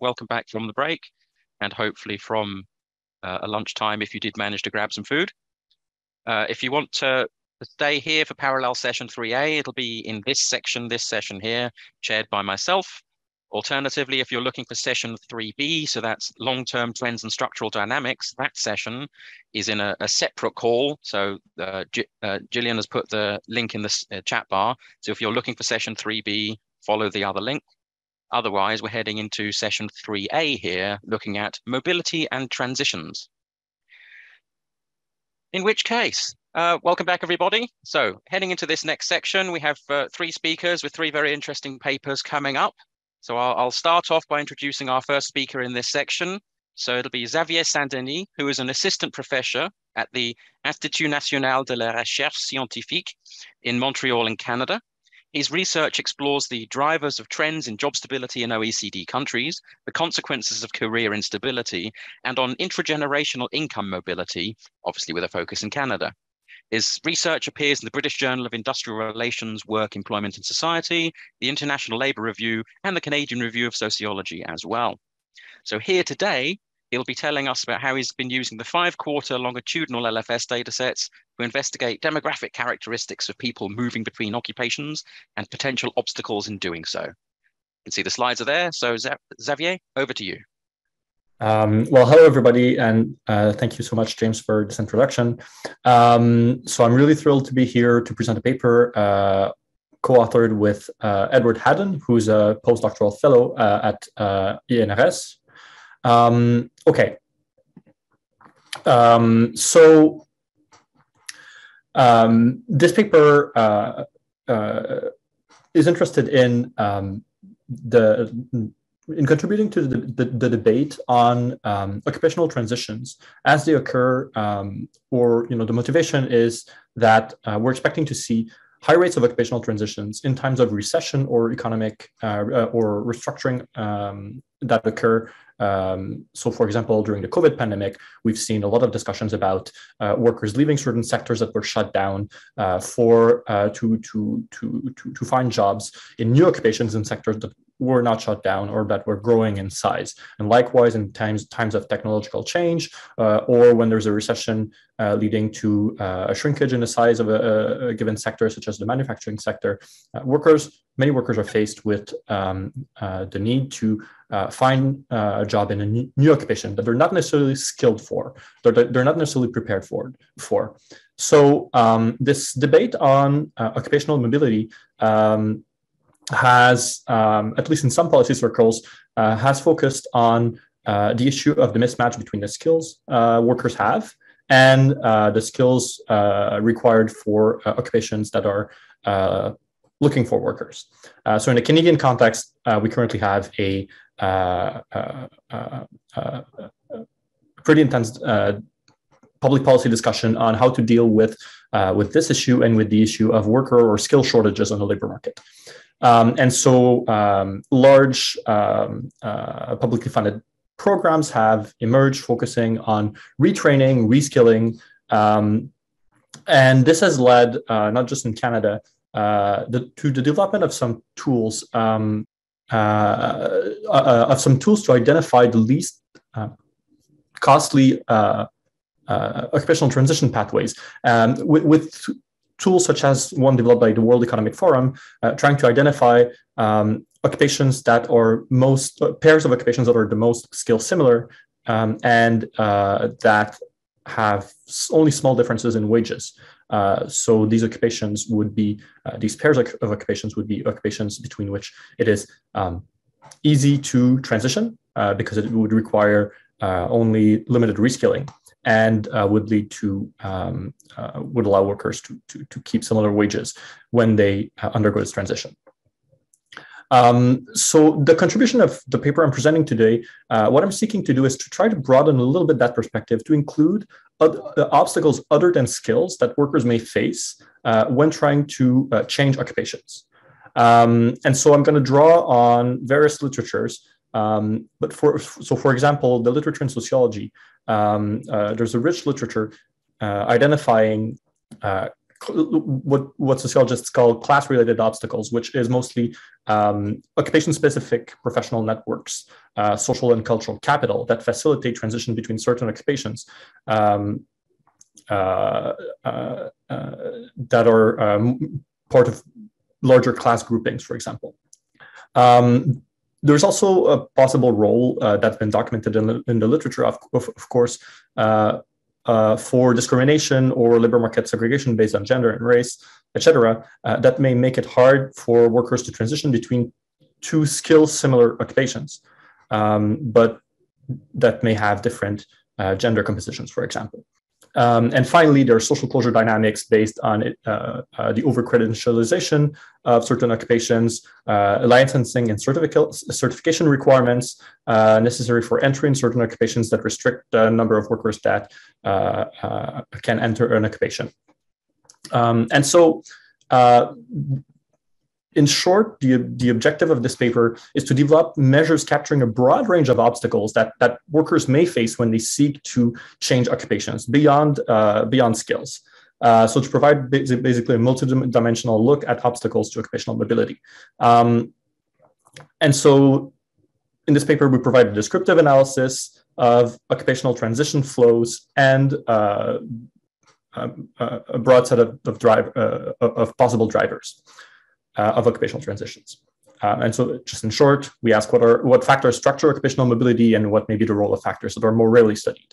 welcome back from the break and hopefully from uh, a lunchtime if you did manage to grab some food. Uh, if you want to stay here for parallel session 3A, it'll be in this section, this session here, chaired by myself. Alternatively, if you're looking for session 3B, so that's long-term trends and structural dynamics, that session is in a, a separate call. So uh, uh, Gillian has put the link in the uh, chat bar. So if you're looking for session 3B, follow the other link. Otherwise, we're heading into session 3A here, looking at mobility and transitions. In which case, uh, welcome back, everybody. So heading into this next section, we have uh, three speakers with three very interesting papers coming up. So I'll, I'll, start off by introducing our first speaker in this section. So it'll be Xavier St-Denis, who is an assistant professor at the Institut National de la Recherche Scientifique in Montreal in Canada. His research explores the drivers of trends in job stability in OECD countries, the consequences of career instability, and on intergenerational income mobility, obviously with a focus in Canada. His research appears in the British Journal of Industrial Relations, Work, Employment and Society, the International Labour Review, and the Canadian Review of Sociology as well. So here today, he'll be telling us about how he's been using the five-quarter longitudinal LFS datasets to investigate demographic characteristics of people moving between occupations and potential obstacles in doing so. You can see the slides are there. So Xavier, over to you. Um, well, hello, everybody, and uh, thank you so much, James, for this introduction. Um, so I'm really thrilled to be here to present a paper uh, co-authored with uh, Edward Haddon, who's a postdoctoral fellow uh, at uh, INRS. Um, okay. Um, so um, this paper uh, is interested in um, the in contributing to the, the, the debate on um, occupational transitions as they occur, um, or you know, the motivation is that uh, we're expecting to see high rates of occupational transitions in times of recession or economic uh, uh or restructuring um, that occur. Um, so, for example, during the COVID pandemic, we've seen a lot of discussions about uh, workers leaving certain sectors that were shut down uh, for uh, to, to to to find jobs in new occupations in sectors that were not shut down or that were growing in size. And likewise, in times times of technological change, uh, or when there's a recession uh, leading to uh, a shrinkage in the size of a, a, given sector, such as the manufacturing sector, uh, workers, many workers are faced with um, uh, the need to uh, find a job in a new, occupation that they're not necessarily skilled for, they're, they're not necessarily prepared for. for. So um, this debate on occupational mobility um, has, um, at least in some policy circles, uh, has focused on uh, the issue of the mismatch between the skills uh, workers have and uh, the skills uh, required for uh, occupations that are looking for workers. so in the Canadian context, we currently have a, pretty intense public policy discussion on how to deal with with this issue and with the issue of worker or skill shortages on the labor market. Um, and so um, large um, uh, publicly funded programs have emerged focusing on retraining, reskilling. Um, and this has led, uh, not just in Canada, uh, the, to the development of some tools, um, uh, uh, of some tools to identify the least uh, costly occupational transition pathways. Um, with, with tools such as one developed by the World Economic Forum, uh, trying to identify um, occupations that are most uh, pairs of occupations that are the most skill similar um, and uh, that have only small differences in wages. Uh, so these occupations would be uh, these pairs of, occupations would be occupations between which it is um, easy to transition uh, because it would require only limited reskilling and uh, would lead to um, uh, would allow workers to, to, to, keep similar wages when they uh, undergo this transition. Um, so the contribution of the paper I'm presenting today, uh, what I'm seeking to do is to try to broaden a little bit that perspective to include other, uh, obstacles other than skills that workers may face uh, when trying to change occupations. Um, and so I'm going to draw on various literatures um, but for so, for example, the literature in sociology um, uh, there's a rich literature uh, identifying uh, what what sociologists call class-related obstacles, which is mostly um, occupation-specific professional networks, uh, social and cultural capital that facilitate transition between certain occupations um, uh, uh, that are um, part of larger class groupings, for example. Um, there's also a possible role uh, that's been documented in the, in the literature, of, of, of course, uh, uh, for discrimination or labor market segregation based on gender and race, etc., uh, that may make it hard for workers to transition between two skill similar occupations, um, but that may have different uh, gender compositions, for example. Um, and finally, there are social closure dynamics based on uh, uh, the over-credentialization of certain occupations, uh, licensing and certification requirements uh, necessary for entering certain occupations that restrict the number of workers that uh, uh, can enter an occupation. Um, and so in short, the, the objective of this paper is to develop measures capturing a broad range of obstacles that, that workers may face when they seek to change occupations beyond, uh, beyond skills. Uh, so to provide basically a multidimensional look at obstacles to occupational mobility. Um, and so in this paper, we provide a descriptive analysis of occupational transition flows and uh, um, uh a broad set of, of, drive, uh, of possible drivers uh, of occupational transitions. Uh, and so, just in short, we ask what are what factors structure occupational mobility and what may be the role of factors that are more rarely studied.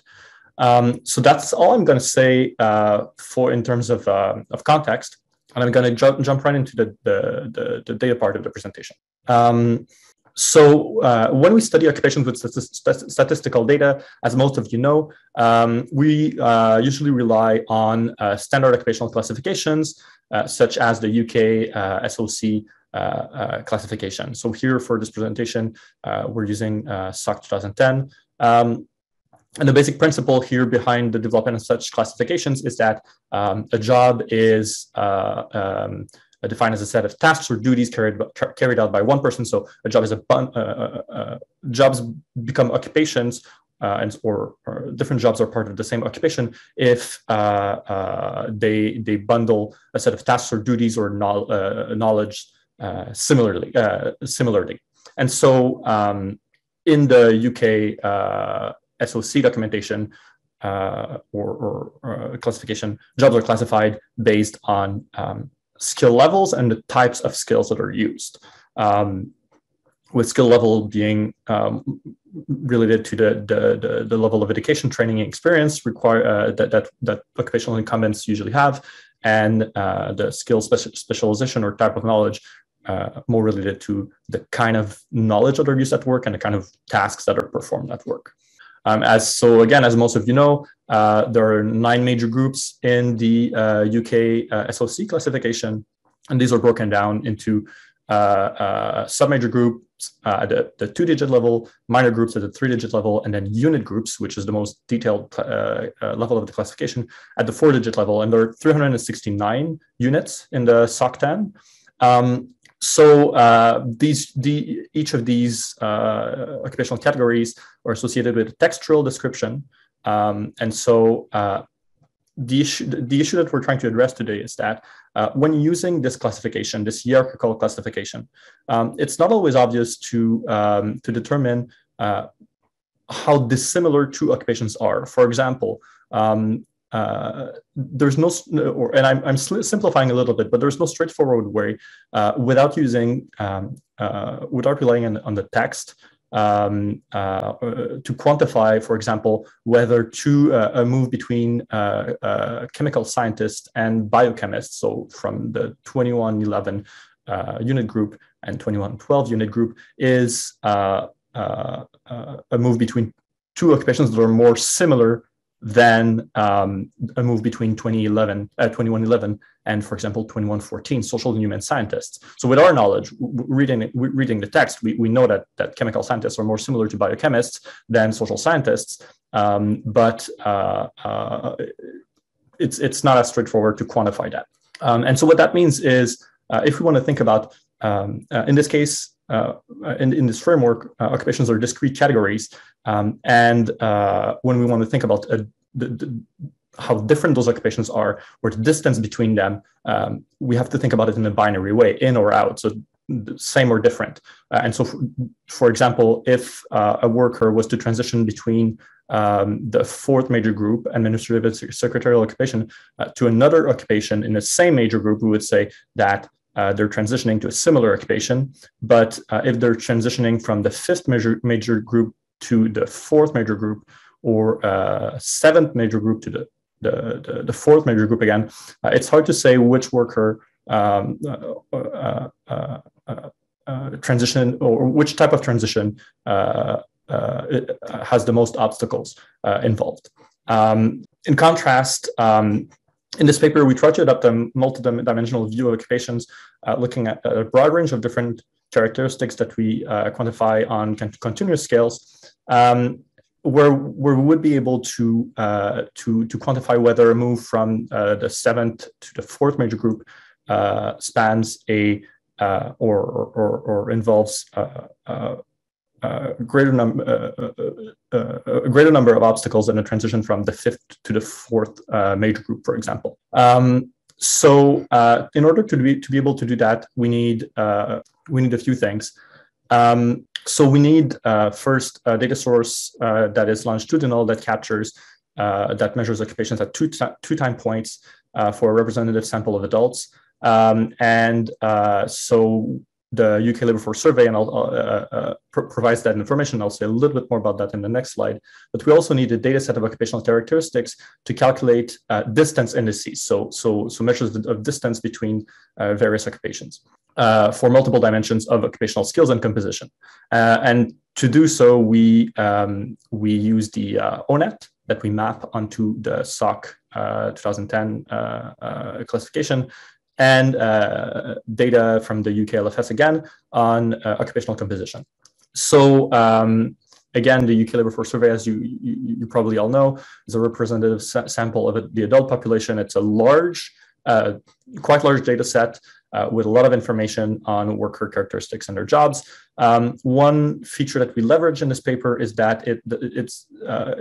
Um, so that's all I'm going to say uh, for in terms of uh, of context, and I'm going to jump jump right into the, the the, the data part of the presentation. Um, so uh, when we study occupations with st statistical data, as most of you know, um, we uh, usually rely on uh, standard occupational classifications, such as the UK uh, SOC uh, classification. So here for this presentation, we're using SOC 2010. Um, and the basic principle here behind the development of such classifications is that um, a job is um, uh, defined as a set of tasks or duties carried carried out by one person. So a job is a uh, uh, uh, jobs become occupations. Uh, and or, or, different jobs are part of the same occupation if uh, they they bundle a set of tasks or duties or no, knowledge similarly similarly. And so um, in the UK SOC documentation, uh, or, or, or, classification, jobs are classified based on um, skill levels and the types of skills that are used. Um, with skill level being um, related to the, the, the, the, level of education, training, and experience require, uh, that, that, that occupational incumbents usually have, and uh, the skill speci- specialization or type of knowledge uh, more related to the kind of knowledge that are used at work and the kind of tasks that are performed at work. Um, as so again, as most of you know, uh, there are nine major groups in the uh, UK uh, SOC classification, and these are broken down into uh, uh, sub-major groups uh, at the, the two-digit level, minor groups at the three-digit level, and then unit groups, which is the most detailed level of the classification, at the four-digit level. And there are 369 units in the SOC 10. Um, so uh, these the, each of these uh, occupational categories are associated with a textual description. Um, and so uh, the issue, the issue that we're trying to address today is that uh, when using this classification, this hierarchical classification, um, it's not always obvious to, um, to determine uh, how dissimilar two occupations are. For example, um, uh, there's no, or, and I'm, I'm simplifying a little bit, but there's no straightforward way uh, without using, um, uh, without relying on, on the text um, uh, to quantify, for example, whether to uh, a move between uh, chemical scientists and biochemists, so from the 2111 unit group and 2112 unit group, is a move between two occupations that are more similar than um, a move between 2011, uh, 2111 and, for example, 2114, social and human scientists. So with our knowledge, reading, reading the text, we, we know that, that chemical scientists are more similar to biochemists than social scientists, um, but uh, uh, it's, it's not as straightforward to quantify that. Um, and so what that means is, uh, if we want to think about, um, uh, in this case, in, in this framework, uh, occupations are discrete categories. Um, and uh, when we want to think about a, the, the, how different those occupations are, or the distance between them, um, we have to think about it in a binary way, in or out. So same or different. Uh, and so, for, for example, if uh, a worker was to transition between um, the fourth major group, administrative secretarial occupation, uh, to another occupation in the same major group, we would say that uh, they're transitioning to a similar occupation. But uh, if they're transitioning from the fifth major, major group to the fourth major group, or uh, seventh major group to the, the, the, the fourth major group again, it's hard to say which worker um, uh, uh, uh, transition or which type of transition has the most obstacles involved. Um, in contrast, um, in this paper, we try to adopt a multi-dimensional view of occupations, uh, looking at a broad range of different characteristics that we uh, quantify on continuous scales, um, where, where we would be able to, uh, to, to quantify whether a move from the seventh to the fourth major group uh, spans a uh, or, or, or involves uh, a greater number a greater number of obstacles in a transition from the fifth to the fourth major group, for example. Um, so uh, in order to be to be able to do that, we need uh, we need a few things. Um, so we need uh, first a data source that is longitudinal that captures that measures occupations at two two time points for a representative sample of adults. Um, and uh, so the UK Labour Force Survey and I'll, uh, uh, pr- provides that information. I'll say a little bit more about that in the next slide. But we also need a data set of occupational characteristics to calculate uh, distance indices, so, so, so measures of distance between uh, various occupations uh, for multiple dimensions of occupational skills and composition. and to do so, we, um, we use the O*NET that we map onto the SOC 2010 classification and uh, data from the UK LFS again on uh, occupational composition. So um, again, the UK Labour Force Survey, as you, you, you probably all know, is a representative sa sample of the adult population. It's a large, uh, quite large data set uh, with a lot of information on worker characteristics and their jobs. Um, one feature that we leverage in this paper is that it, it's, uh,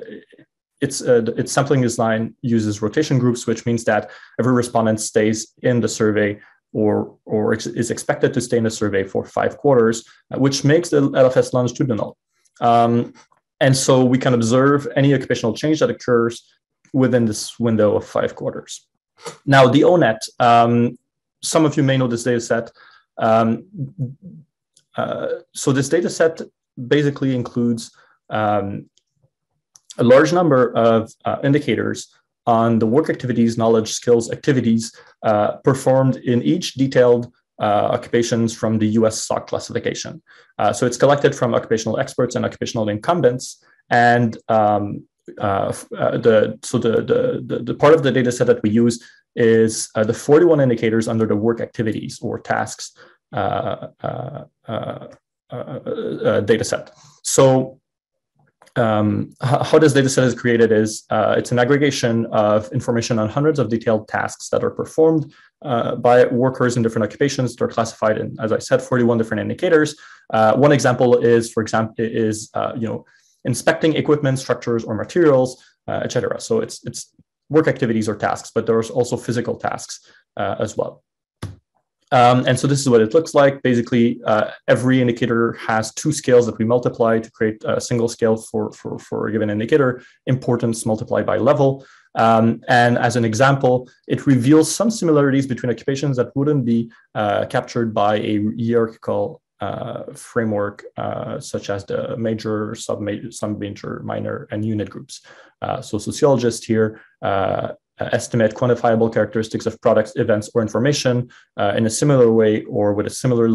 its, uh, its sampling design uses rotation groups, which means that every respondent stays in the survey or, or ex is expected to stay in the survey for five quarters, uh, which makes the LFS longitudinal. Um, and so we can observe any occupational change that occurs within this window of five quarters. Now, the O*NET, um, some of you may know this data set. Um, uh, so this data set basically includes um, a large number of uh, indicators on the work activities, knowledge, skills, activities uh, performed in each detailed uh, occupations from the US SOC classification. Uh, so it's collected from occupational experts and occupational incumbents. And um, uh, uh, the, so the, the, the, part of the data set that we use is the 41 indicators under the work activities or tasks data set. So um, how this data set is created is uh, it's an aggregation of information on hundreds of detailed tasks that are performed uh, by workers in different occupations. They're classified in, as I said, 41 different indicators. Uh, one example is, for example, is uh, you know inspecting equipment, structures, or materials, uh, etc. So it's it's work activities or tasks, but there's also physical tasks uh, as well. Um, and so this is what it looks like. Basically, uh, every indicator has two scales that we multiply to create a single scale for, for, for a given indicator, importance multiplied by level. Um, and as an example, it reveals some similarities between occupations that wouldn't be uh, captured by a hierarchical uh, framework, uh, such as the major, sub-major, sub-major, minor, and unit groups. Uh, so sociologists here uh, estimate quantifiable characteristics of products, events, or information uh, in a similar way or with a similar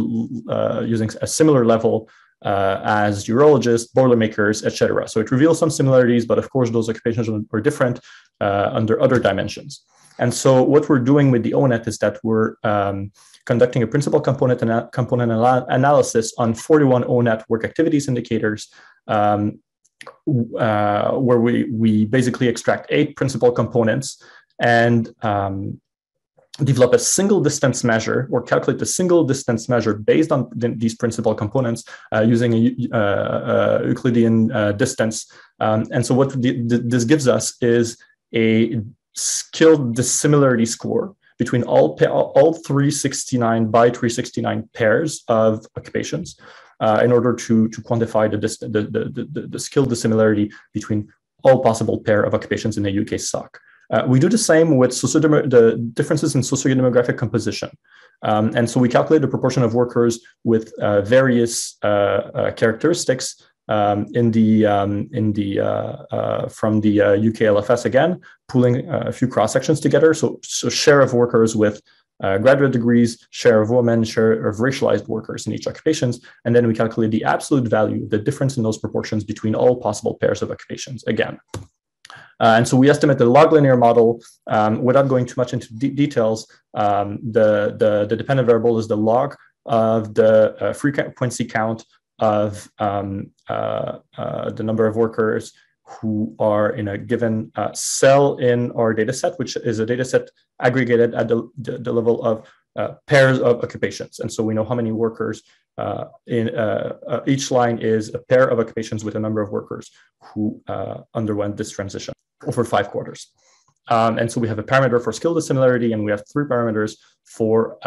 uh, using a similar level uh, as urologists, boilermakers, etc. So it reveals some similarities, but of course those occupations are different uh, under other dimensions. And so what we're doing with the O*NET is that we're um, conducting a principal component ana component analysis on 41 O*NET work activities indicators um, uh, where we, we basically extract eight principal components and um, develop a single distance measure or calculate a single distance measure based on th these principal components uh, using a uh, uh Euclidean uh, distance. Um, and so what the, this gives us is a skill dissimilarity score between all, all 369 by 369 pairs of occupations uh, in order to, to quantify the, the, the, the, the skill dissimilarity between all possible pair of occupations in a UK SOC. Uh, we do the same with the differences in sociodemographic composition. Um, and so we calculate the proportion of workers with uh, various uh, uh characteristics um, in the um, in the uh, uh, from the UK LFS again, pooling a few cross sections together. So, so share of workers with uh, graduate degrees, share of women, share of racialized workers in each occupations, and then we calculate the absolute value, the difference in those proportions between all possible pairs of occupations again. Uh, and so we estimate the log linear model um, without going too much into de details. Um, the, the, the, dependent variable is the log of the uh, frequency count of um, uh, uh the number of workers who are in a given uh, cell in our data set, which is a data set aggregated at the, the, level of uh, pairs of occupations. And so we know how many workers uh, in uh, uh, each line is a pair of occupations with a number of workers who uh, underwent this transition over five quarters. Um, and so we have a parameter for skill dissimilarity, and we have three parameters for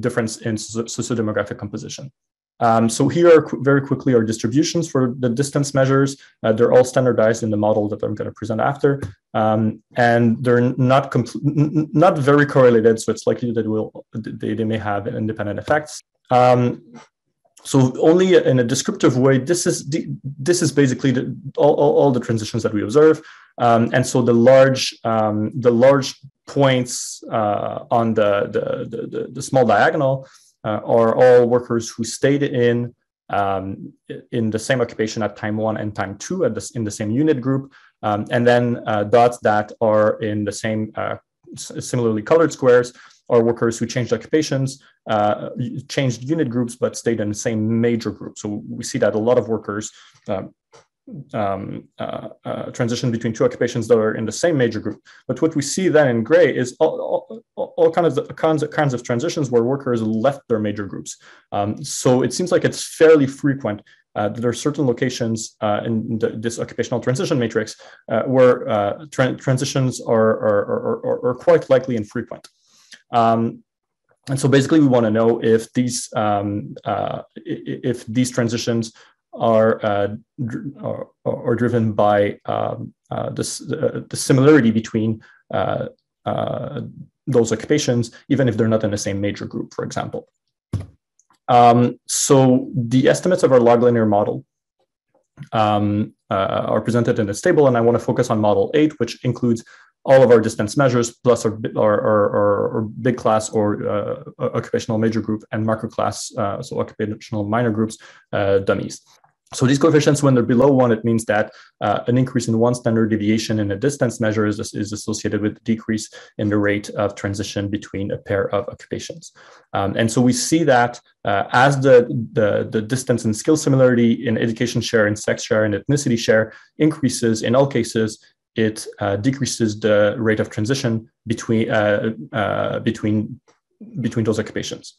difference in socio- sociodemographic composition. Um, so here are qu very quickly our distributions for the distance measures. Uh, they're all standardized in the model that I'm going to present after, um, and they're not not very correlated. So it's likely that will they, they may have independent effects. Um, so only in a descriptive way, this is the, this is basically the, all, all, all, the transitions that we observe, um, and so the large um, the large points uh, on the, the the the small diagonal are all workers who stayed in um, in the same occupation at time one and time two at this in the same unit group, um, and then uh, dots that are in the same uh, similarly colored squares are workers who changed occupations, uh, changed unit groups, but stayed in the same major group. So we see that a lot of workers um, um, uh, uh, transition between two occupations that are in the same major group. But what we see then in gray is all, all, all kinds, of, kinds, of, kinds of transitions where workers left their major groups. Um, so it seems like it's fairly frequent uh, there are certain locations uh, in the, this occupational transition matrix uh, where uh, tra transitions are, are, are, are, quite likely infrequent. Um, and so basically we want to know if these um, uh, if these transitions are, uh, are, are, driven by um, uh, this, the similarity between uh, uh, those occupations, even if they're not in the same major group, for example. Um, so the estimates of our log linear model um, uh, are presented in this table, and I want to focus on model eight, which includes all of our distance measures plus our, our, our, our big class or uh, occupational major group and macro class, uh, so occupational minor groups, uh, dummies. So these coefficients, when they're below one, it means that uh, an increase in one standard deviation in a distance measure is, is associated with a decrease in the rate of transition between a pair of occupations. Um, and so we see that uh, as the, the, the distance and skill similarity in education share and sex share and ethnicity share increases in all cases, it uh, decreases the rate of transition between, uh, uh, between, between those occupations.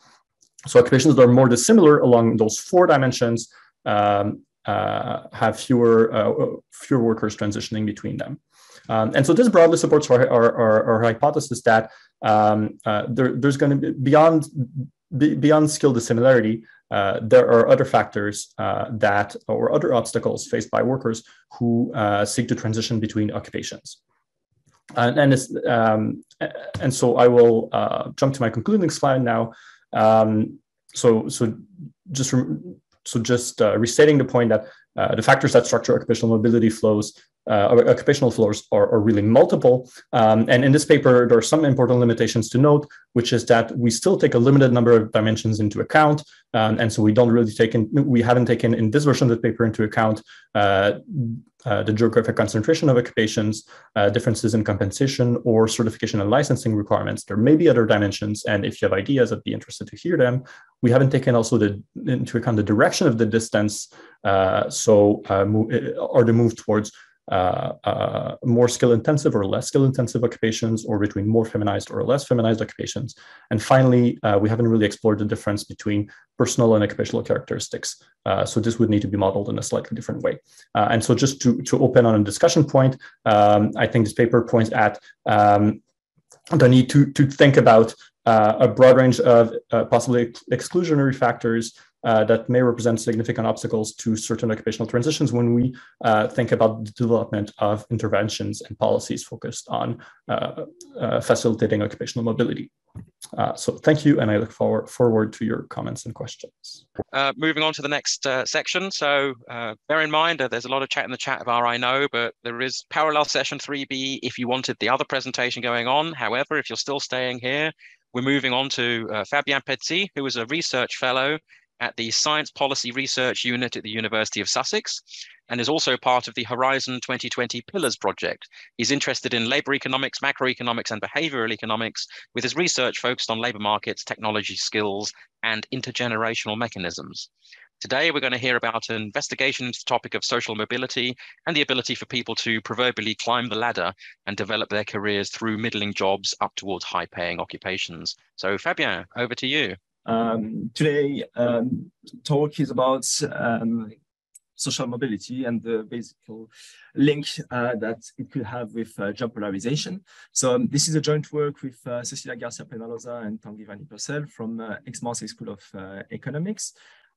So occupations that are more dissimilar along those four dimensions um, uh, have fewer uh, fewer workers transitioning between them. Um, and so this broadly supports our, our, our, our hypothesis that um, uh, there, there's going to be beyond beyond skill dissimilarity, uh, there are other factors uh, that or other obstacles faced by workers who uh, seek to transition between occupations. And and, um, and so I will jump to my concluding slide now. Um, so so just so just uh, restating the point that uh, the factors that structure occupational mobility flows, occupational floors are, are really multiple. Um, and in this paper, there are some important limitations to note, which is that we still take a limited number of dimensions into account. Um, and so we don't really take in, we haven't taken in this version of the paper into account uh, uh, the geographic concentration of occupations, uh, differences in compensation or certification and licensing requirements. There may be other dimensions, and if you have ideas, I'd be interested to hear them. We haven't taken also the, into account the direction of the distance, uh, so uh, move, uh, or the move towards uh, uh, more skill intensive or less skill intensive occupations, or between more feminized or less feminized occupations. And finally, uh, we haven't really explored the difference between personal and occupational characteristics. Uh, so this would need to be modeled in a slightly different way. And so just to, to open on a discussion point, um, I think this paper points at um, the need to, to think about uh, a broad range of uh, possibly exclusionary factors uh, that may represent significant obstacles to certain occupational transitions when we uh, think about the development of interventions and policies focused on uh, uh facilitating occupational mobility. Uh, so thank you, and I look forward, forward to your comments and questions. Moving on to the next section. So bear in mind, that there's a lot of chat in the chat of I know, but there is parallel session 3B if you wanted the other presentation going on. However, if you're still staying here, we're moving on to uh, Fabien Petit, who is a research fellow at the Science Policy Research Unit at the University of Sussex and is also part of the Horizon 2020 Pillars project. He's interested in labor economics, macroeconomics, and behavioral economics, with his research focused on labor markets, technology skills, and intergenerational mechanisms. Today, we're going to hear about an investigation into the topic of social mobility and the ability for people to proverbially climb the ladder and develop their careers through middling jobs up towards high paying occupations. So, Fabien, over to you. Um, today, um, talk is about um, social mobility and the basic link uh, that it could have with uh, job polarization. So um, this is a joint work with uh, Cecilia García-Peñalosa and Tanguy van Ypersele from uh, Aix-Marseille School of uh, Economics.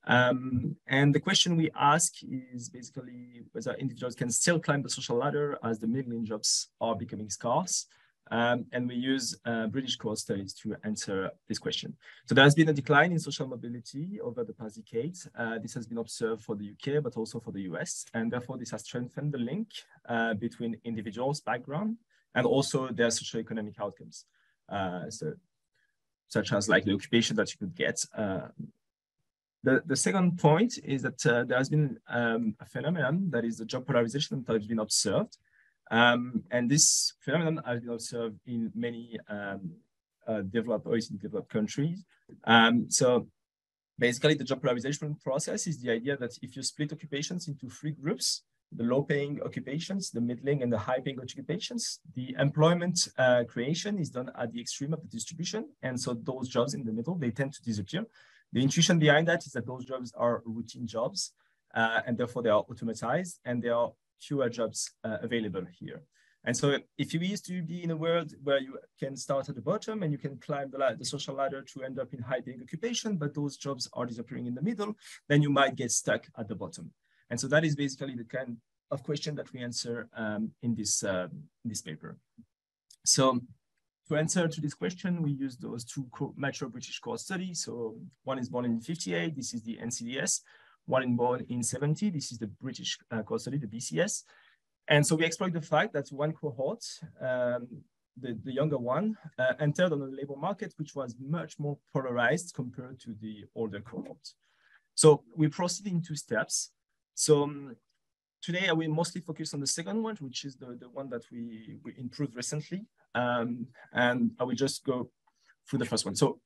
Um, and the question we ask is basically whether individuals can still climb the social ladder as the middling jobs are becoming scarce. Um, and we use uh, British cohort studies to answer this question. So there has been a decline in social mobility over the past decades. Uh, this has been observed for the UK, but also for the US. And therefore, this has strengthened the link uh, between individuals' background and also their socioeconomic outcomes. Uh, so, such as like the occupation that you could get. Uh, the, the second point is that uh, there has been um, a phenomenon that is the job polarization that has been observed. Um, and this phenomenon has been observed in many um, uh, developed OECD developed countries. Um, so basically the job polarization process is the idea that if you split occupations into three groups, the low paying occupations, the middling and the high paying occupations, the employment uh, creation is done at the extreme of the distribution. And so those jobs in the middle, they tend to disappear. The intuition behind that is that those jobs are routine jobs uh, and therefore they are automatized and they are fewer jobs uh, available here. And so if you used to be in a world where you can start at the bottom and you can climb the, the social ladder to end up in high paying occupation, but those jobs are disappearing in the middle, then you might get stuck at the bottom. And so that is basically the kind of question that we answer um, in, this, uh, this paper. So to answer to this question, we use those two mature British cohort studies. So one is born in 58, this is the NCDS, one in born in 70. This is the British uh, cohort study, the BCS. And so we exploit the fact that one cohort, um, the, the younger one, uh, entered on the labor market, which was much more polarized compared to the older cohort. So we proceed in two steps. So um, today I will mostly focus on the second one, which is the, the one that we, we improved recently. Um, and I will just go through the first one. So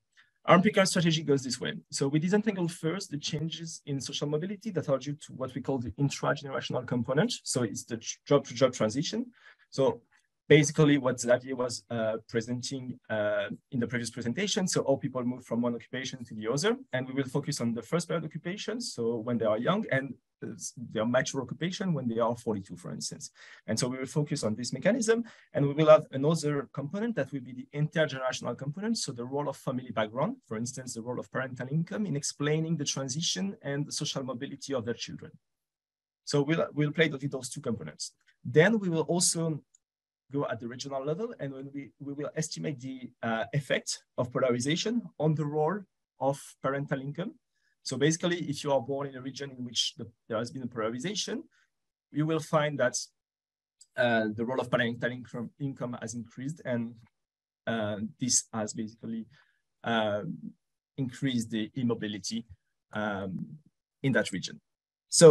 our strategy goes this way. So we disentangle first the changes in social mobility that are due to what we call the intragenerational component. So it's the job to job transition. So basically what Xavier was uh, presenting uh, in the previous presentation. So all people move from one occupation to the other, and we will focus on the first period occupation. So when they are young and their mature occupation when they are 42, for instance. And so we will focus on this mechanism, and we will have another component that will be the intergenerational component. So the role of family background, for instance, the role of parental income in explaining the transition and the social mobility of their children. So we'll, we'll play with those two components. Then we will also go at the regional level, and when we, we will estimate the uh, effect of polarization on the role of parental income. So basically, if you are born in a region in which the, there has been a polarization, you will find that uh, the role of parental income, income has increased, and uh, this has basically um, increased the immobility um, in that region. So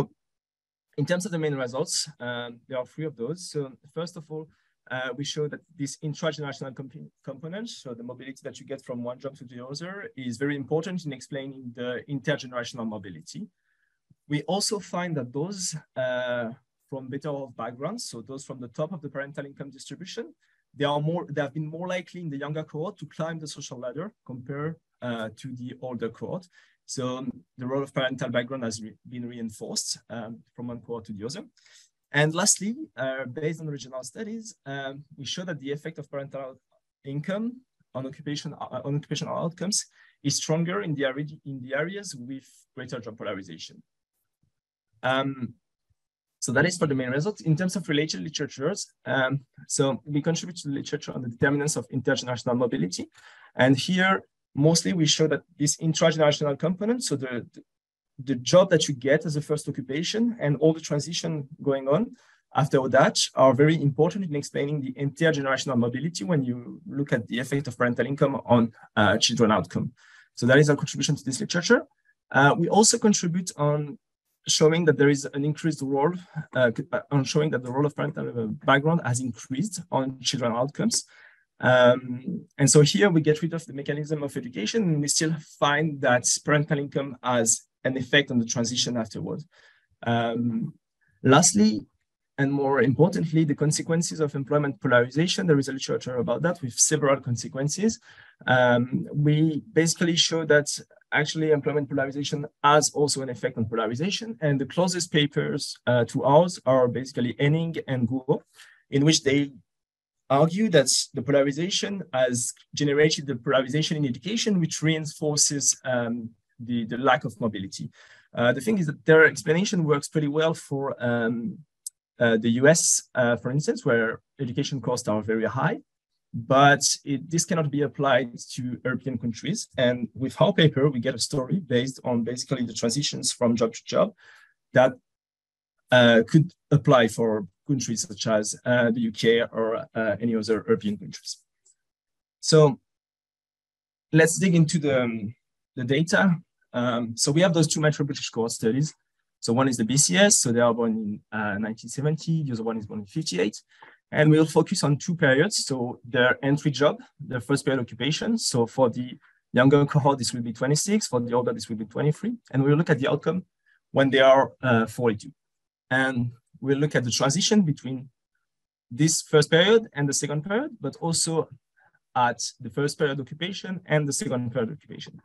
in terms of the main results, um, there are three of those. So first of all, uh, we show that this intragenerational comp component, so the mobility that you get from one job to the other, is very important in explaining the intergenerational mobility. We also find that those uh, from better off backgrounds, so those from the top of the parental income distribution, they are more they have been more likely in the younger cohort to climb the social ladder compared uh, to the older cohort. So the role of parental background has re been reinforced um, from one cohort to the other. And lastly, uh, based on regional studies, um, we show that the effect of parental income on occupation uh, on occupational outcomes is stronger in the, in the areas with greater job polarization. Um, so that is for the main results. In terms of related literatures, um, so we contribute to the literature on the determinants of intergenerational mobility. And here, mostly we show that this intragenerational component, so the, the job that you get as a first occupation and all the transition going on after that are very important in explaining the intergenerational mobility when you look at the effect of parental income on uh, children outcome. So that is our contribution to this literature. Uh, we also contribute on showing that there is an increased role, uh, on showing that the role of parental background has increased on children outcomes. Um, and so here we get rid of the mechanism of education and we still find that parental income has an effect on the transition afterward. Um, lastly, and more importantly, the consequences of employment polarization. There is a literature about that with several consequences. Um, we basically show that actually employment polarization has also an effect on polarization. And the closest papers uh, to ours are basically Enning and Guo, in which they argue that the polarization has generated the polarization in education, which reinforces um, the, the lack of mobility. Uh, the thing is that their explanation works pretty well for um, uh, the US, uh, for instance, where education costs are very high, but it, this cannot be applied to European countries. And with our paper, we get a story based on basically the transitions from job to job that uh, could apply for countries such as uh, the UK or uh, any other European countries. So let's dig into the, um, the data. Um, so we have those two Metro British cohort studies. So one is the BCS, so they are born in uh, 1970, the other one is born in 58. And we'll focus on two periods. So their entry job, their first period occupation. So for the younger cohort, this will be 26. For the older, this will be 23. And we'll look at the outcome when they are uh, 42. And we'll look at the transition between this first period and the second period, but also at the first period occupation and the second period occupation.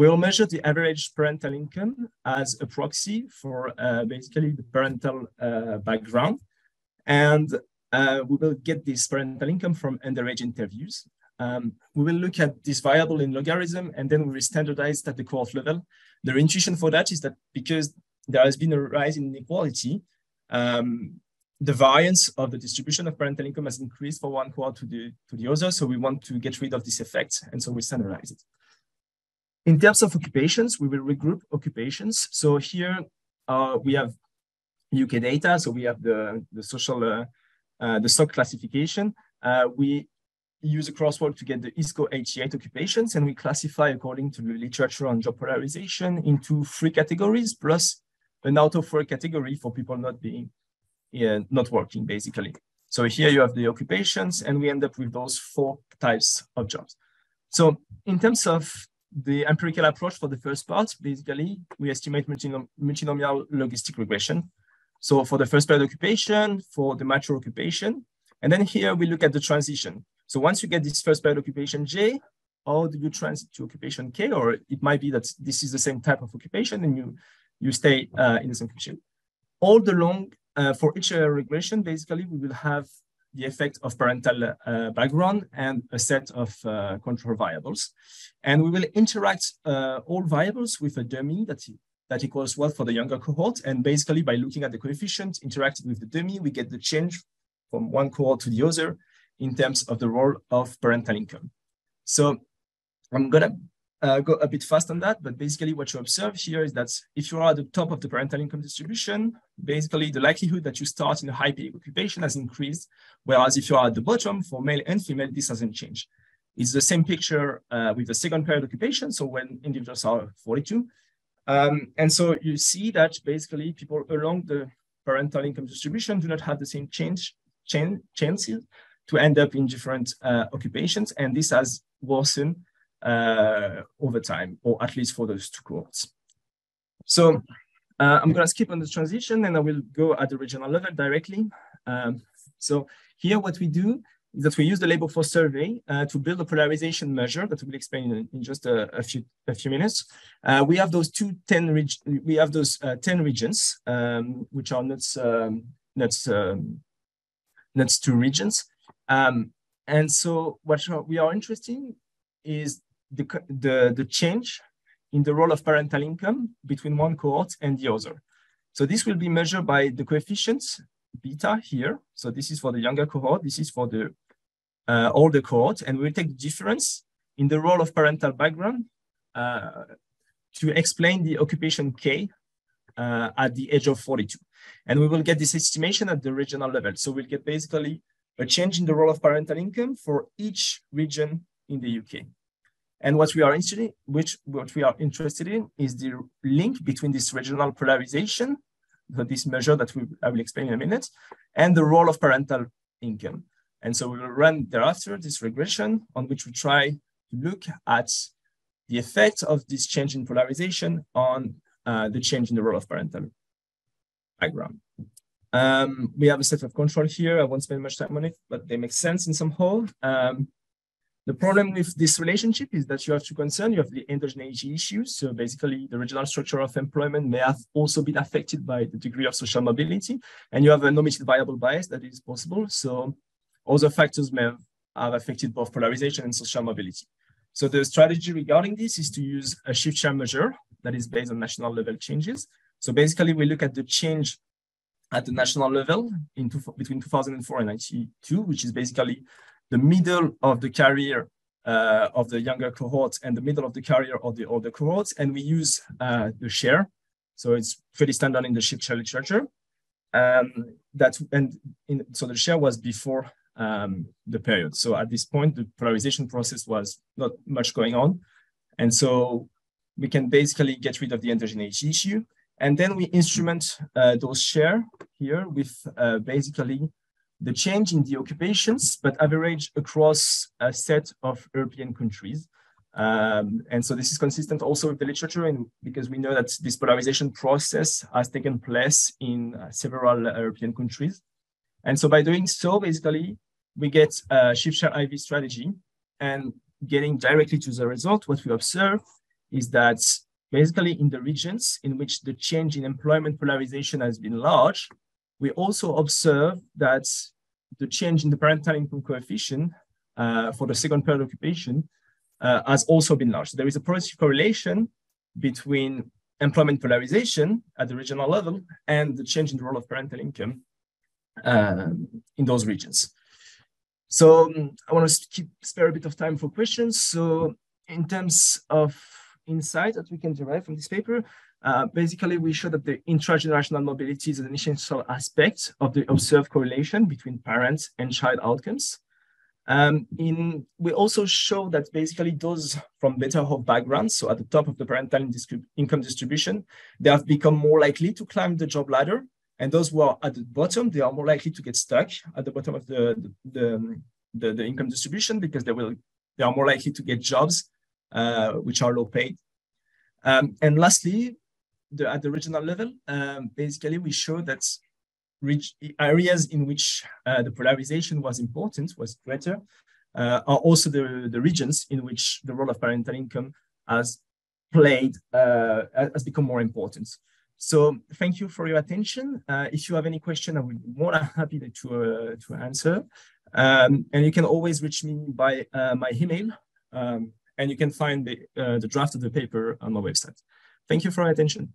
We'll measure the average parental income as a proxy for uh, basically the parental uh, background. And uh, we will get this parental income from underage interviews. Um, we will look at this variable in logarithm and then we will standardize at the cohort level. The intuition for that is that because there has been a rise in inequality, um, the variance of the distribution of parental income has increased for one cohort to the, to the other. So we want to get rid of this effect. And so we standardize it. In terms of occupations, we will regroup occupations. So here uh, we have UK data. So we have the, the social, uh, uh, the SOC classification. Uh, we use a crosswalk to get the ISCO 88 occupations, and we classify according to the literature on job polarization into three categories, plus an out of work category for people not being, not working, basically. So here you have the occupations, and we end up with those four types of jobs. So in terms of the empirical approach for the first part, basically, we estimate multinom multinomial logistic regression. So for the first period occupation, for the mature occupation, and then here we look at the transition. So once you get this first period occupation J, how do you transit to occupation K? Or it might be that this is the same type of occupation and you, you stay uh, in the same occupation. All the long, uh, for each regression, basically, we will have the effect of parental uh, background and a set of uh, control variables. And we will interact uh, all variables with a dummy that, that equals one for the younger cohort. And basically by looking at the coefficient interacted with the dummy, we get the change from one cohort to the other in terms of the role of parental income. So I'm gonna uh, go a bit fast on that, but basically what you observe here is that if you are at the top of the parental income distribution, basically the likelihood that you start in a high pay occupation has increased, whereas if you are at the bottom for male and female, this hasn't changed. It's the same picture uh, with the second period occupation, so when individuals are 42. Um, and so you see that basically people along the parental income distribution do not have the same change, change chances to end up in different uh, occupations, and this has worsened over time, or at least for those two cohorts. So uh, I'm going to skip on the transition and I will go at the regional level directly. Um, so here what we do is that we use the labour force survey uh, to build a polarization measure that we'll explain in, in just a, a, few a few minutes. Uh, we have those two 10 reg we have those uh, 10 regions, um, which are not, um, not, um, not two regions. Um, and so what we are interested in is the, the, the change in the role of parental income between one cohort and the other. So this will be measured by the coefficients beta here. So this is for the younger cohort. This is for the uh, older cohort. And we'll take the difference in the role of parental background uh, to explain the occupation K uh, at the age of 42. And we will get this estimation at the regional level. So we'll get basically a change in the role of parental income for each region in the UK. And what we are interested in, which what we are interested in is the link between this regional polarization, this measure that we, I will explain in a minute, and the role of parental income. And so we will run thereafter this regression on which we try to look at the effect of this change in polarization on uh, the change in the role of parental background. Um, we have a set of control here. I won't spend much time on it, but they make sense in some whole. Um, the problem with this relationship is that you have to concern, you have the endogeneity issues. So basically the regional structure of employment may have also been affected by the degree of social mobility. And you have an omitted variable bias that is possible. So other factors may have affected both polarization and social mobility. So the strategy regarding this is to use a shift share measure that is based on national level changes. So basically we look at the change at the national level in two, between 2004 and 92, which is basically the middle of the career uh, of the younger cohorts and the middle of the career of the older cohorts. And we use uh, the share. So it's pretty standard in the shift share literature. Um, that and in, so the share was before um, the period. So at this point, the polarization process was not much going on. And so we can basically get rid of the endogeneity issue. And then we instrument uh, those share here with uh, basically the change in the occupations, but average across a set of European countries. Um, and so this is consistent also with the literature and because we know that this polarization process has taken place in uh, several uh, European countries. And so by doing so, basically, we get a shift share IV strategy and getting directly to the result, what we observe is that basically in the regions in which the change in employment polarization has been large, we also observe that the change in the parental income coefficient uh, for the second period occupation uh, has also been large. So there is a positive correlation between employment polarization at the regional level and the change in the role of parental income uh, in those regions. So um, I want to keep spare a bit of time for questions. So in terms of insight that we can derive from this paper, uh, basically, we show that the intragenerational mobility is an essential aspect of the observed correlation between parents and child outcomes. Um, in, we also show that basically those from better off backgrounds, so at the top of the parental income distribution, they have become more likely to climb the job ladder. And those who are at the bottom, they are more likely to get stuck at the bottom of the, the, the, the income distribution because they will they are more likely to get jobs uh, which are low paid. Um, and lastly, the, at the regional level, um, basically we show that areas in which uh, the polarization was important, was greater, uh, are also the, the regions in which the role of parental income has played, uh, has become more important. So thank you for your attention. Uh, if you have any question, I would be more than happy to, uh, to answer. Um, and you can always reach me by uh, my email, um, and you can find the, the draft of the paper on my website. Thank you for your attention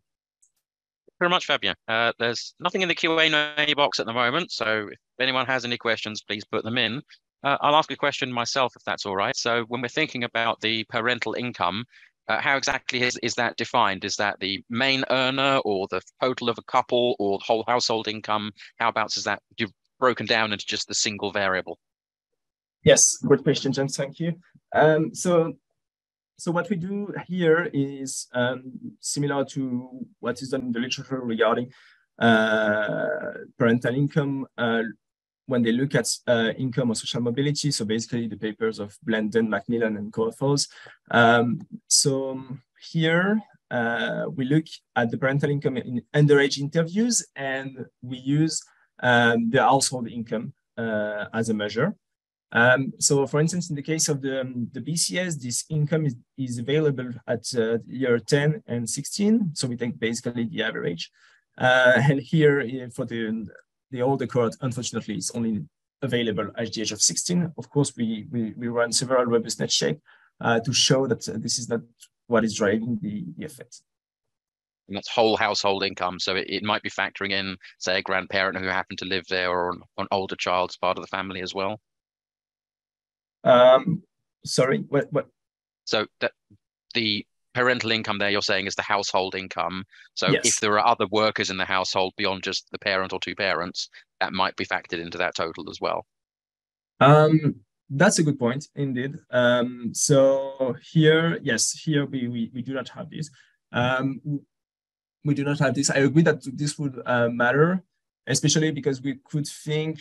very much, Fabien. Uh, there's nothing in the Q&A box at the moment, so if anyone has any questions, please put them in. Uh, I'll ask a question myself, if that's all right. So when we're thinking about the parental income, uh, how exactly is, is that defined? Is that the main earner or the total of a couple or the whole household income? How about is that you've broken down into just the single variable? Yes, good question, James. Thank you. Um, so so what we do here is um, similar to what is done in the literature regarding uh, parental income uh, when they look at uh, income or social mobility. So basically the papers of Blanden, Macmillan, and co-authors. Um, so here uh, we look at the parental income in underage interviews and we use um, the household income uh, as a measure. Um, so for instance, in the case of the, um, the BCS, this income is, is available at uh, year 10 and 16. So we take basically the average. Uh, and here uh, for the, the older cohort, unfortunately, it's only available at the age of 16. Of course, we, we, we run several robustness checks uh, to show that this is not what is driving the, the effect. And that's whole household income. So it, it might be factoring in, say, a grandparent who happened to live there or an, an older child as part of the family as well. Um, sorry, what? what? So that the parental income there you're saying is the household income. So yes. if there are other workers in the household beyond just the parent or two parents, that might be factored into that total as well. Um, that's a good point, indeed. Um, so here, yes, here we, we, we do not have this. Um, we do not have this. I agree that this would uh, matter, especially because we could think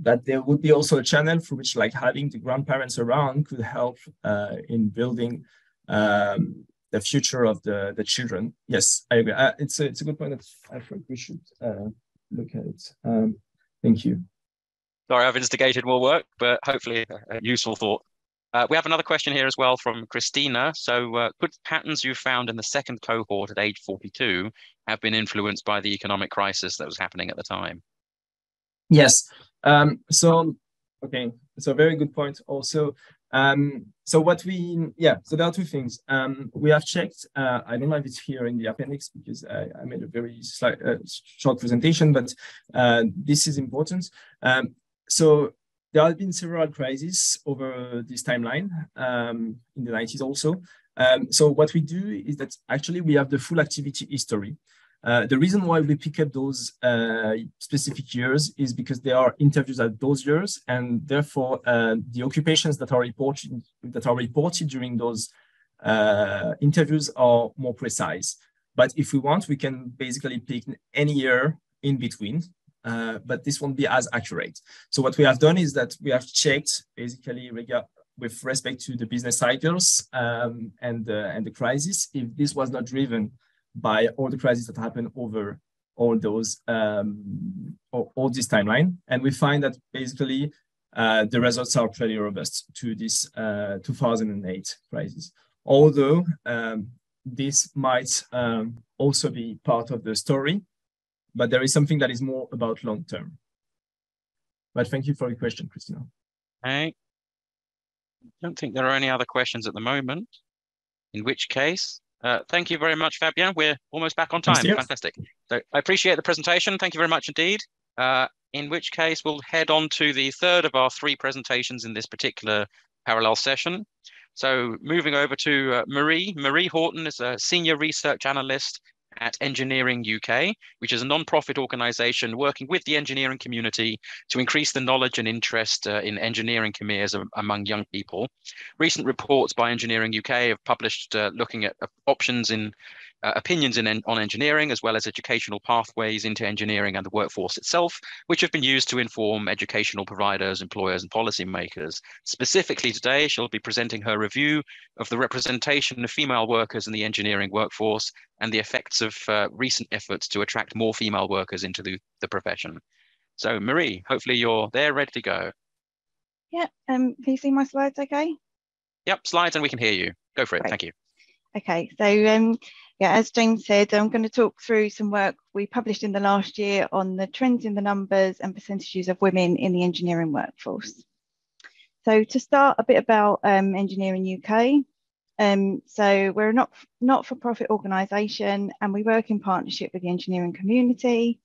that there would be also a channel for which like having the grandparents around could help uh, in building um, the future of the, the children. Yes, I agree. Uh, it's, a, it's a good point that I think we should uh, look at it. Um, thank you. Sorry, I've instigated more work, but hopefully a, useful thought. Uh, we have another question here as well from Christina. So, uh, could patterns you found in the second cohort at age 42 have been influenced by the economic crisis that was happening at the time? Yes. Um, so, okay, so very good point. Also, um, so what we, yeah, so there are two things. Um, we have checked, uh, I don't have it here in the appendix because I, I made a very slight, uh, short presentation, but uh, this is important. Um, so there have been several crises over this timeline um, in the 90s also. Um, so what we do is that actually we have the full activity history. Uh, the reason why we pick up those uh, specific years is because there are interviews at those years, and therefore uh, the occupations that are reported that are reported during those uh, interviews are more precise. But if we want, we can basically pick any year in between, uh, but this won't be as accurate. So what we have done is that we have checked basically with respect to the business cycles um, and and the crisis if this was not driven by all the crises that happen over all those um, all, this timeline, and we find that basically uh, the results are pretty robust to this uh, 2008 crisis. Although um, this might um, also be part of the story, but there is something that is more about long term. But thank you for your question, Christina. I don't think there are any other questions at the moment, in which case uh, thank you very much, Fabien. We're almost back on time. Fantastic. So I appreciate the presentation. Thank you very much indeed. Uh, in which case, we'll head on to the third of our three presentations in this particular parallel session. So moving over to uh, Marie. Marie Horton is a senior research analyst at Engineering UK, which is a non-profit organization working with the engineering community to increase the knowledge and interest uh, in engineering careers among young people. Recent reports by Engineering UK have published uh, looking at uh, options in uh, opinions in, on engineering, as well as educational pathways into engineering and the workforce itself, which have been used to inform educational providers, employers, and policymakers. Specifically today, she'll be presenting her review of the representation of female workers in the engineering workforce and the effects of uh, recent efforts to attract more female workers into the, the profession. So Marie, hopefully you're there, ready to go. Yeah, um, can you see my slides okay? Yep, slides and we can hear you. Go for it, Great. thank you. Okay, so um, yeah, as James said, I'm going to talk through some work we published in the last year on the trends in the numbers and percentages of women in the engineering workforce. So to start a bit about um, Engineering UK. Um, so we're a not, not-for-profit organisation and we work in partnership with the engineering community.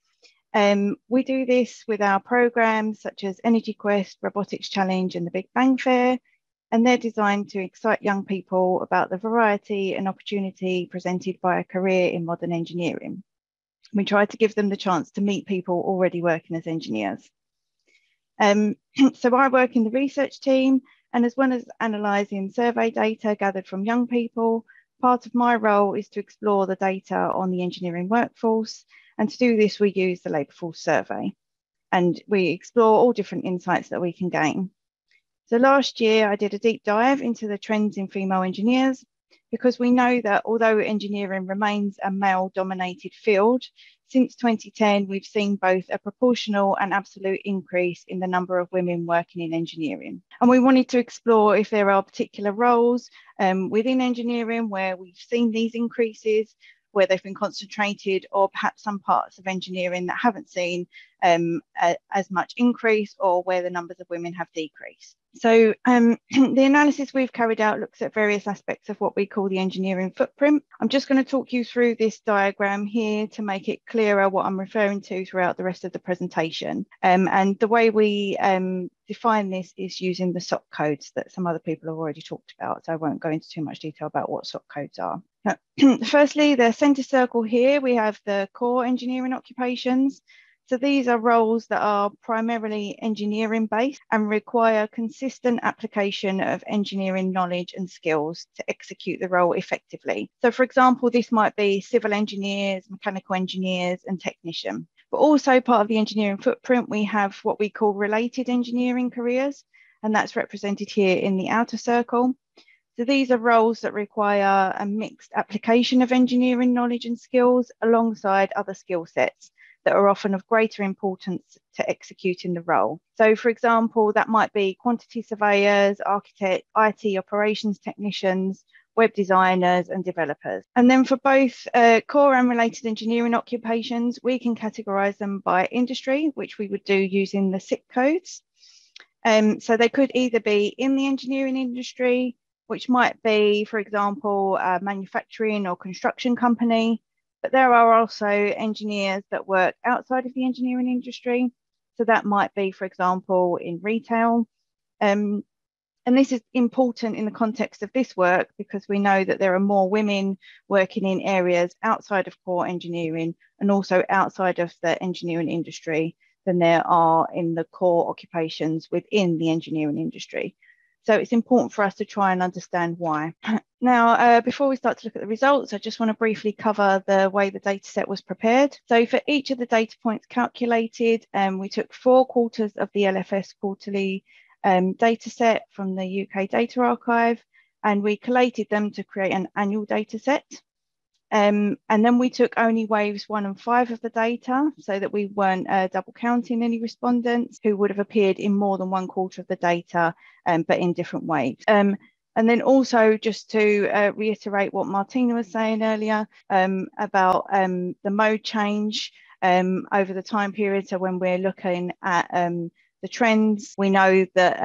Um, we do this with our programmes such as Energy Quest, Robotics Challenge and the Big Bang Fair, and they're designed to excite young people about the variety and opportunity presented by a career in modern engineering. We try to give them the chance to meet people already working as engineers. Um, so I work in the research team, and as well as analysing survey data gathered from young people, part of my role is to explore the data on the engineering workforce. And to do this, we use the labour force survey. And we explore all different insights that we can gain. So last year I did a deep dive into the trends in female engineers because we know that although engineering remains a male dominated field, since 2010, we've seen both a proportional and absolute increase in the number of women working in engineering. And we wanted to explore if there are particular roles um, within engineering where we've seen these increases, where they've been concentrated, or perhaps some parts of engineering that haven't seen um, a, as much increase, or where the numbers of women have decreased. So um, the analysis we've carried out looks at various aspects of what we call the engineering footprint. I'm just going to talk you through this diagram here to make it clearer what I'm referring to throughout the rest of the presentation. Um, and the way we um, define this is using the SOC codes that some other people have already talked about. So I won't go into too much detail about what SOC codes are. Firstly, the center circle here, we have the core engineering occupations. So these are roles that are primarily engineering based and require consistent application of engineering knowledge and skills to execute the role effectively. So for example, this might be civil engineers, mechanical engineers and technician. But also part of the engineering footprint, we have what we call related engineering careers, and that's represented here in the outer circle. So these are roles that require a mixed application of engineering knowledge and skills alongside other skill sets that are often of greater importance to executing the role. So, for example, that might be quantity surveyors, architect, IT operations technicians, web designers and developers. And then for both uh, core and related engineering occupations, we can categorize them by industry, which we would do using the SIC codes. Um, so they could either be in the engineering industry, which might be, for example, a manufacturing or construction company, but there are also engineers that work outside of the engineering industry. So that might be, for example, in retail. Um, and this is important in the context of this work because we know that there are more women working in areas outside of core engineering and also outside of the engineering industry than there are in the core occupations within the engineering industry. So it's important for us to try and understand why. Now, uh, before we start to look at the results, I just want to briefly cover the way the data set was prepared. So for each of the data points calculated, um, we took four quarters of the LFS quarterly um, data set from the UK Data Archive, and we collated them to create an annual data set. Um, and then we took only waves one and five of the data so that we weren't uh, double counting any respondents who would have appeared in more than one quarter of the data, um, but in different waves. Um, and then also just to uh, reiterate what Martina was saying earlier um, about um, the mode change um, over the time period. So when we're looking at the trends, we know that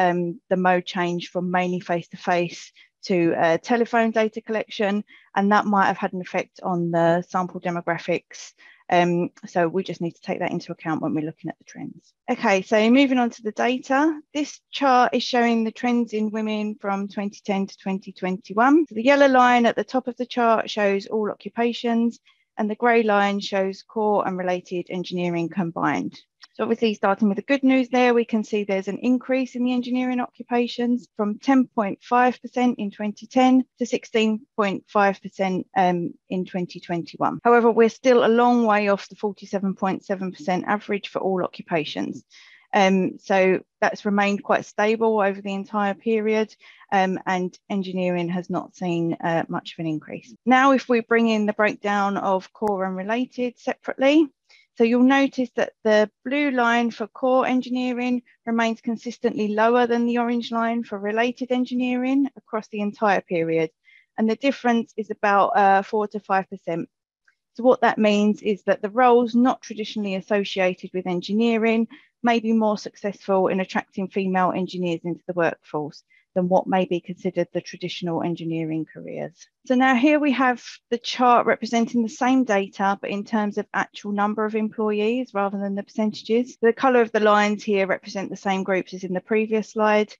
the mode change from mainly face-to-face to uh, telephone data collection, and that might have had an effect on the sample demographics um, so we just need to take that into account when we're looking at the trends. Okay, so moving on to the data. This chart is showing the trends in women from 2010 to 2021. So the yellow line at the top of the chart shows all occupations and the grey line shows core and related engineering combined. So obviously starting with the good news there, we can see there's an increase in the engineering occupations from 10.5% in 2010 to 16.5% um, in 2021. However, we're still a long way off the 47.7% average for all occupations. Um, so that's remained quite stable over the entire period um, and engineering has not seen uh, much of an increase. Now, if we bring in the breakdown of core and related separately, so you'll notice that the blue line for core engineering remains consistently lower than the orange line for related engineering across the entire period. And the difference is about uh, four to 5%. So what that means is that the roles not traditionally associated with engineering may be more successful in attracting female engineers into the workforce than what may be considered the traditional engineering careers. So now here we have the chart representing the same data, but in terms of actual number of employees rather than the percentages. The colour of the lines here represent the same groups as in the previous slide.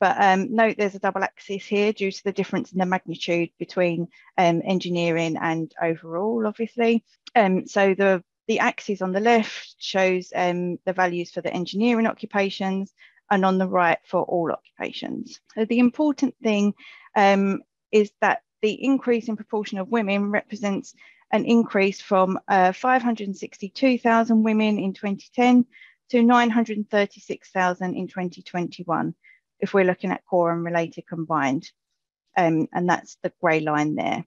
But um, note there's a double axis here due to the difference in the magnitude between um, engineering and overall, obviously. Um, so the the axis on the left shows um, the values for the engineering occupations and on the right for all occupations. So the important thing um, is that the increase in proportion of women represents an increase from uh, 562,000 women in 2010 to 936,000 in 2021, if we're looking at core and related combined. um, and that's the grey line there.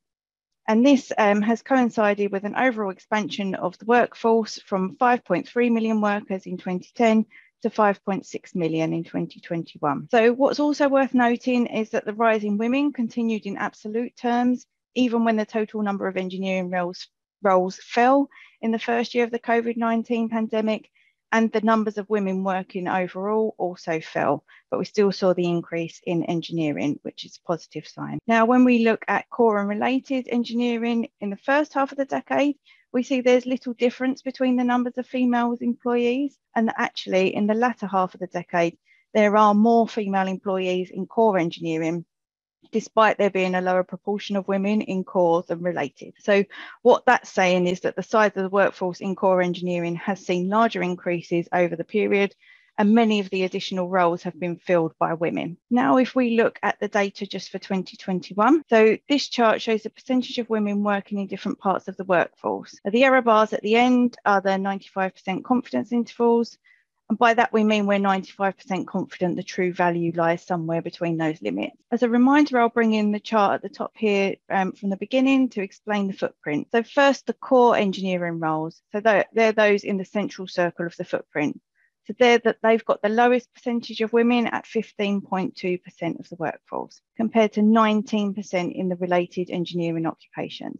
And this um, has coincided with an overall expansion of the workforce from 5.3 million workers in 2010 to 5.6 million in 2021. So what's also worth noting is that the rise in women continued in absolute terms, even when the total number of engineering roles, roles fell in the first year of the COVID-19 pandemic, and the numbers of women working overall also fell, but we still saw the increase in engineering, which is a positive sign. Now, when we look at core and related engineering in the first half of the decade, we see there's little difference between the numbers of female employees, and that actually in the latter half of the decade, there are more female employees in core engineering despite there being a lower proportion of women in core than related. So what that's saying is that the size of the workforce in core engineering has seen larger increases over the period and many of the additional roles have been filled by women. Now, if we look at the data just for 2021, so this chart shows the percentage of women working in different parts of the workforce. The error bars at the end are the 95% confidence intervals, and by that, we mean we're 95% confident the true value lies somewhere between those limits. As a reminder, I'll bring in the chart at the top here um, from the beginning to explain the footprint. So first, the core engineering roles. So they're, they're those in the central circle of the footprint. So they're that they've got the lowest percentage of women at 15.2% of the workforce, compared to 19% in the related engineering occupations.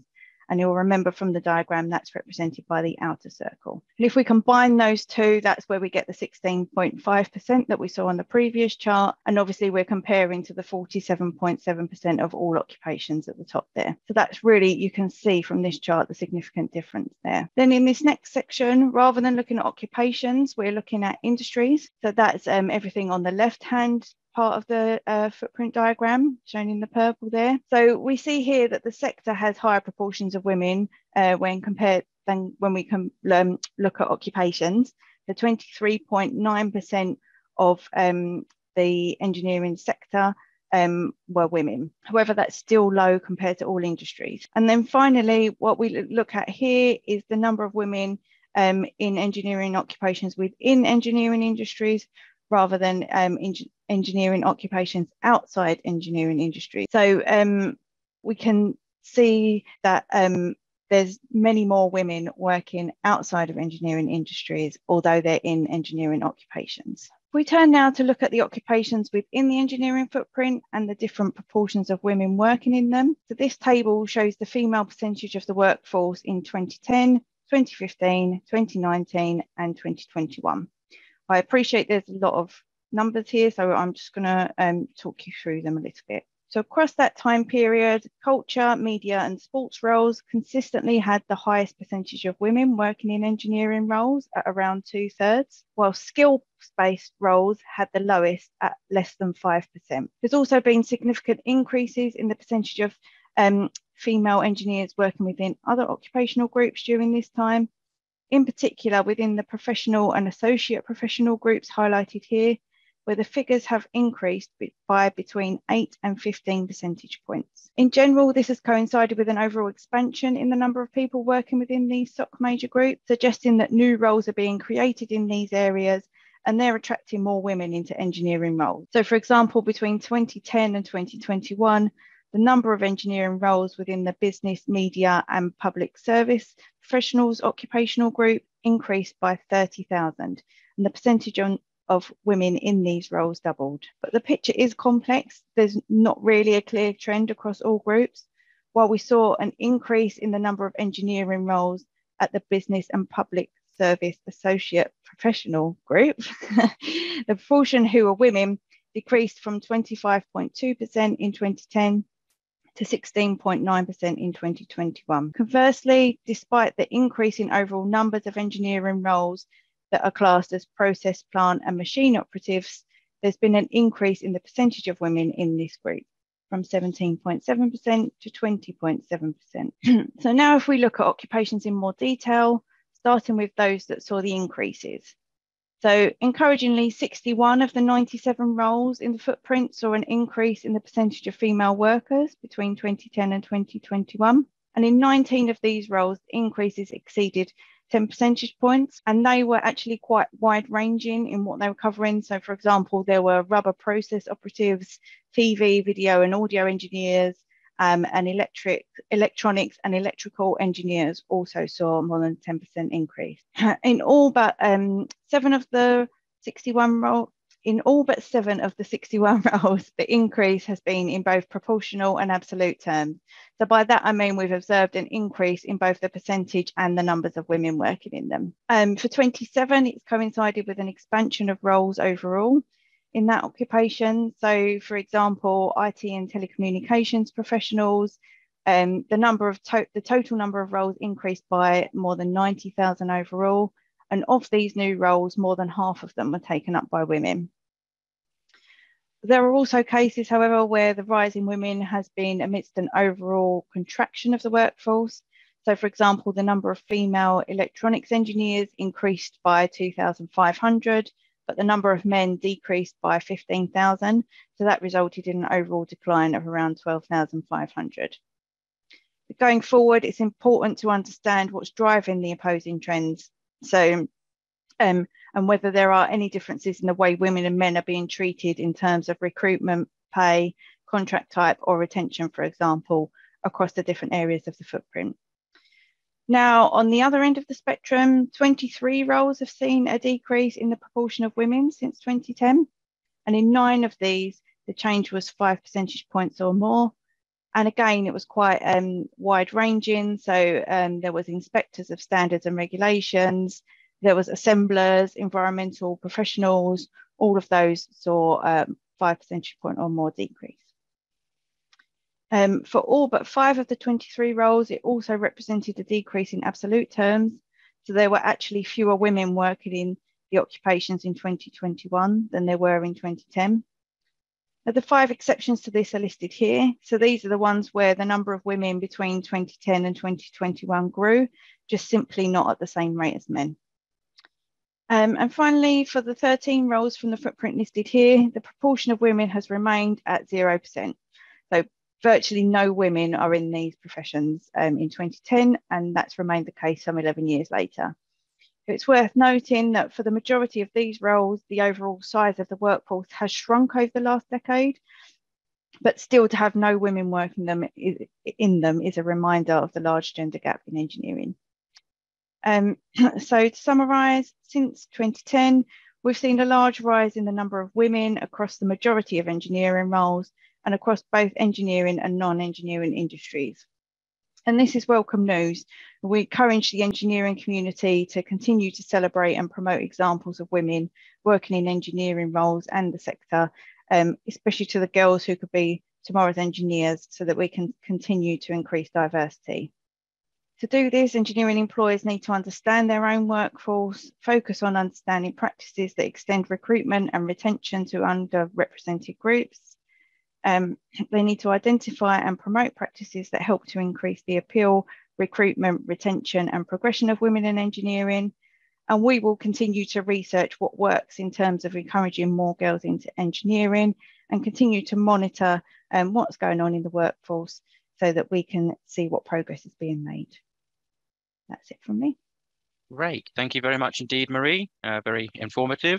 And you'll remember from the diagram that's represented by the outer circle. And if we combine those two, that's where we get the 16.5% that we saw on the previous chart. And obviously we're comparing to the 47.7% of all occupations at the top there. So that's really, you can see from this chart, the significant difference there. Then in this next section, rather than looking at occupations, we're looking at industries. So that's um, everything on the left hand part of the uh, footprint diagram shown in the purple there. So we see here that the sector has higher proportions of women uh, when compared than when we can um, look at occupations. The 23.9% of um, the engineering sector um, were women. However, that's still low compared to all industries. And then finally, what we look at here is the number of women um, in engineering occupations within engineering industries rather than um, engineering occupations outside engineering industry. So um, we can see that um, there's many more women working outside of engineering industries, although they're in engineering occupations. We turn now to look at the occupations within the engineering footprint and the different proportions of women working in them. So this table shows the female percentage of the workforce in 2010, 2015, 2019 and 2021. I appreciate there's a lot of numbers here, so I'm just going to um, talk you through them a little bit. So across that time period, culture, media and sports roles consistently had the highest percentage of women working in engineering roles at around two thirds, while skill-based roles had the lowest at less than 5%. There's also been significant increases in the percentage of um, female engineers working within other occupational groups during this time, in particular within the professional and associate professional groups highlighted here, where the figures have increased by between 8 and 15 percentage points. In general, this has coincided with an overall expansion in the number of people working within these SOC major groups, suggesting that new roles are being created in these areas and they're attracting more women into engineering roles. So for example, between 2010 and 2021, the number of engineering roles within the business, media and public service professionals occupational group increased by 30,000 and the percentage on, of women in these roles doubled. But the picture is complex. There's not really a clear trend across all groups. While we saw an increase in the number of engineering roles at the business and public service associate professional group, the proportion who are women decreased from 25.2% in 2010 to 16.9% in 2021. Conversely, despite the increase in overall numbers of engineering roles that are classed as process, plant, and machine operatives, there's been an increase in the percentage of women in this group from 17.7% to 20.7%. so now if we look at occupations in more detail, starting with those that saw the increases. So encouragingly, 61 of the 97 roles in the footprint saw an increase in the percentage of female workers between 2010 and 2021. And in 19 of these roles, increases exceeded 10 percentage points, and they were actually quite wide ranging in what they were covering. So, for example, there were rubber process operatives, TV, video, and audio engineers, um, and electric, electronics and electrical engineers also saw more than 10% increase. In all but um, seven of the 61 role, in all but seven of the 61 roles, the increase has been in both proportional and absolute terms. So by that, I mean we've observed an increase in both the percentage and the numbers of women working in them. Um, for 27, it's coincided with an expansion of roles overall in that occupation. So for example, IT and telecommunications professionals, um, the number of to the total number of roles increased by more than 90,000 overall. And of these new roles, more than half of them were taken up by women. There are also cases, however, where the rise in women has been amidst an overall contraction of the workforce. So, for example, the number of female electronics engineers increased by 2,500, but the number of men decreased by 15,000. So that resulted in an overall decline of around 12,500. Going forward, it's important to understand what's driving the opposing trends. So um, and whether there are any differences in the way women and men are being treated in terms of recruitment, pay, contract type, or retention, for example, across the different areas of the footprint. Now, on the other end of the spectrum, 23 roles have seen a decrease in the proportion of women since 2010. And in nine of these, the change was five percentage points or more. And again, it was quite um, wide ranging. So um, there was inspectors of standards and regulations, there was assemblers, environmental professionals, all of those saw um, five percentage point or more decrease. Um, for all but five of the 23 roles, it also represented a decrease in absolute terms. So there were actually fewer women working in the occupations in 2021 than there were in 2010. Now, the five exceptions to this are listed here. So these are the ones where the number of women between 2010 and 2021 grew, just simply not at the same rate as men. Um, and finally, for the 13 roles from the footprint listed here, the proportion of women has remained at 0%. So virtually no women are in these professions um, in 2010, and that's remained the case some 11 years later. It's worth noting that for the majority of these roles, the overall size of the workforce has shrunk over the last decade, but still to have no women working them in them is a reminder of the large gender gap in engineering. Um, so to summarise, since 2010, we've seen a large rise in the number of women across the majority of engineering roles and across both engineering and non-engineering industries. And this is welcome news. We encourage the engineering community to continue to celebrate and promote examples of women working in engineering roles and the sector, um, especially to the girls who could be tomorrow's engineers so that we can continue to increase diversity. To do this, engineering employers need to understand their own workforce, focus on understanding practices that extend recruitment and retention to underrepresented groups. Um, they need to identify and promote practices that help to increase the appeal, recruitment, retention, and progression of women in engineering. And we will continue to research what works in terms of encouraging more girls into engineering and continue to monitor um, what's going on in the workforce so that we can see what progress is being made. That's it from me. Great. Thank you very much indeed, Marie. Uh, very informative.